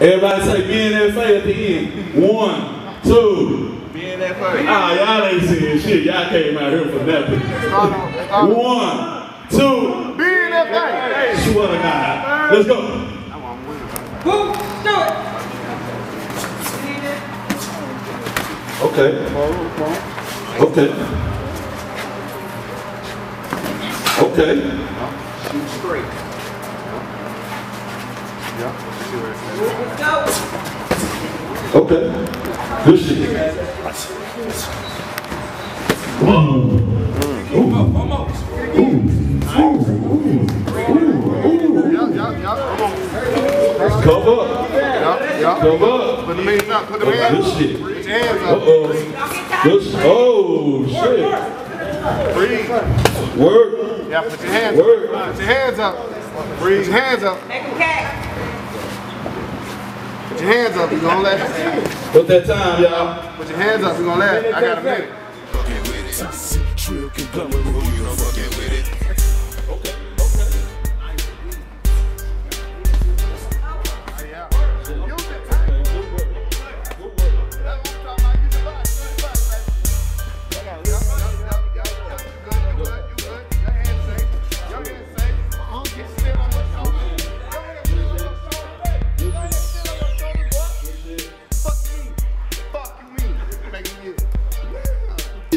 Everybody say BNFA at the end. One, two. BNFA. Ah, y'all ain't seeing shit. Y'all came out here for nothing. One, two. BNFA. Swear to God. Let's go. Who? Do it. Okay. Okay. Okay. Shoot straight. Let's. Okay. Good shit. Cover up. Yup, yup. Cover up. Put the hands up. Put the Oh, hands good shit. Put your hands Uh-oh. Good. sh- Oh shit. Breathe. Work. Yeah, put your hands up. Put your hands up. Breathe your hands up. Make him cat. Put your hands up. We're gonna let Put that time, y'all. Put your hands up. We're gonna let I got a minute.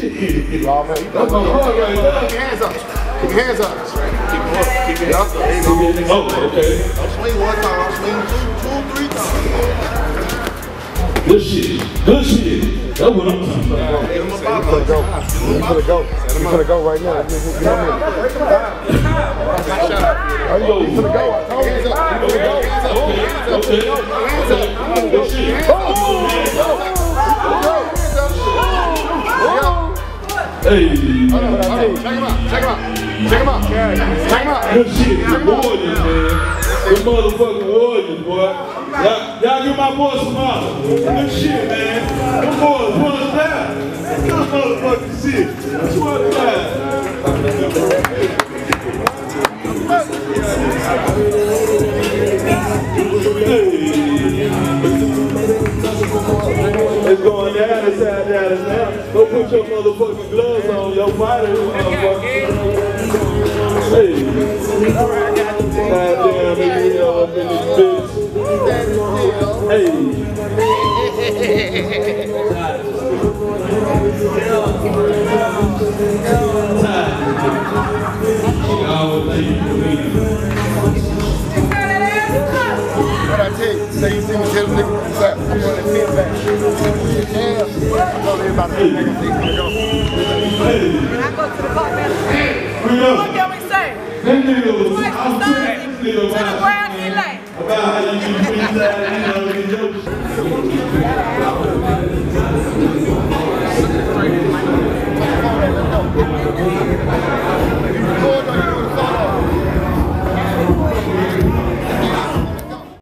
Yeah. Oh, man, you That's my heart right there. Keep your hands up. Keep your hands up. Keep up. Keep it up. There you go. Oh, okay. I'll swing one time. I'll swing two, two, three times. Good shit. Good shit. That's what I'm talking about. About like go. You finna go. You finna go right now. You Go. finna go. Hands up. Finna go. Hands up. Okay. Hands up. Hey. Check him out. Check him out. Check him out. Check him out. Good shit. The warriors, man. The motherfucking warriors, boy. Y'all, y'all give my boy some honor. Good shit, man. Them boys punch down. Good motherfucking shit. I swear Go put your motherfucking gloves on. Your body, motherfucker. Hey. Goddamn, nigga, yo, up in this bitch. Hey. About, how you. can beat that, you know,